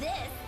this.